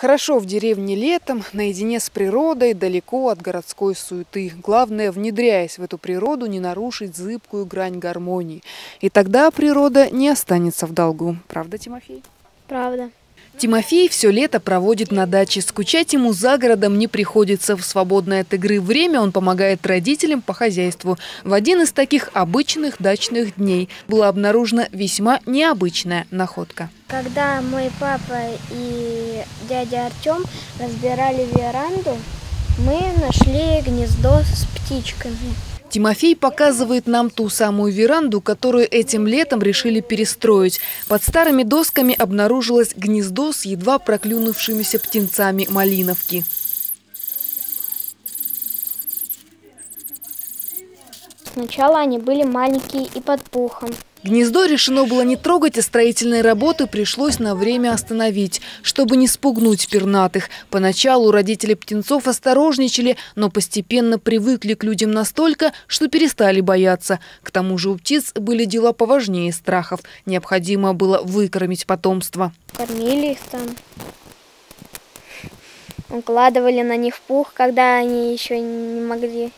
Хорошо в деревне летом, наедине с природой, далеко от городской суеты. Главное, внедряясь в эту природу, не нарушить зыбкую грань гармонии. И тогда природа не останется в долгу. Правда, Тимофей? Правда. Тимофей все лето проводит на даче. Скучать ему за городом не приходится. В свободное от игры время он помогает родителям по хозяйству. В один из таких обычных дачных дней была обнаружена весьма необычная находка. Когда мой папа и дядя Артем разбирали веранду, мы нашли гнездо с птичками. Тимофей показывает нам ту самую веранду, которую этим летом решили перестроить. Под старыми досками обнаружилось гнездо с едва проклюнувшимися птенцами малиновки. Сначала они были маленькие и под пухом. Гнездо решено было не трогать, а строительные работы пришлось на время остановить, чтобы не спугнуть пернатых. Поначалу родители птенцов осторожничали, но постепенно привыкли к людям настолько, что перестали бояться. К тому же у птиц были дела поважнее страхов. Необходимо было выкормить потомство. Кормили их там. Укладывали на них пух, когда они еще не могли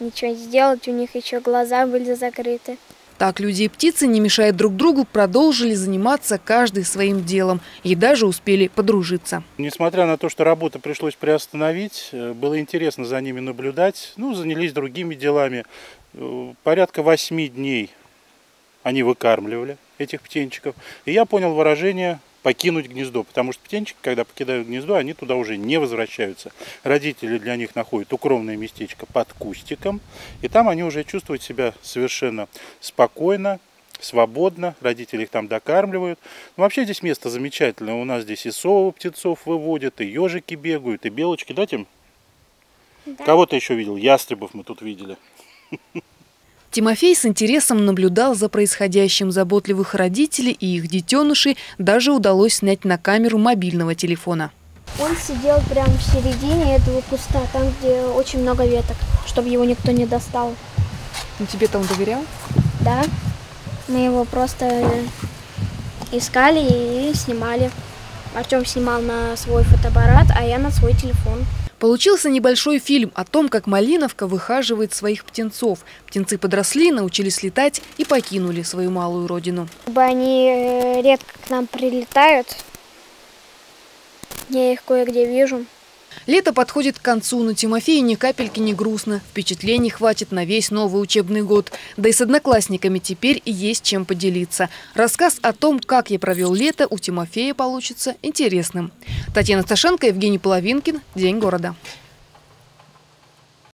ничего сделать, у них еще глаза были закрыты. Так люди и птицы, не мешая друг другу, продолжили заниматься каждый своим делом и даже успели подружиться. Несмотря на то, что работу пришлось приостановить, э, было интересно за ними наблюдать. Ну, занялись другими делами. Э, порядка восьми дней они выкармливали этих птенчиков. И я понял выражение покинуть гнездо, потому что птенчики, когда покидают гнездо, они туда уже не возвращаются. Родители для них находят укромное местечко под кустиком, и там они уже чувствуют себя совершенно спокойно, свободно, родители их там докармливают. Но вообще здесь место замечательное, у нас здесь и совы птенцов выводят, и ежики бегают, и белочки, да, Тим? Да. Кого-то еще видел, ястребов мы тут видели. Тимофей с интересом наблюдал за происходящим. Заботливых родителей и их детенышей даже удалось снять на камеру мобильного телефона. Он сидел прямо в середине этого куста, там, где очень много веток, чтобы его никто не достал. Ну, тебе там доверял? Да. Мы его просто искали и снимали. Артем снимал на свой фотоаппарат, а я на свой телефон. Получился небольшой фильм о том, как Малиновка выхаживает своих птенцов. Птенцы подросли, научились летать и покинули свою малую родину. Они э, редко к нам прилетают. Я их кое-где вижу. Лето подходит к концу, но Тимофею ни капельки не грустно. Впечатлений хватит на весь новый учебный год. Да и с одноклассниками теперь есть чем поделиться. Рассказ о том, как я провел лето, у Тимофея получится интересным. Татьяна Сташенко, Евгений Половинкин. День города.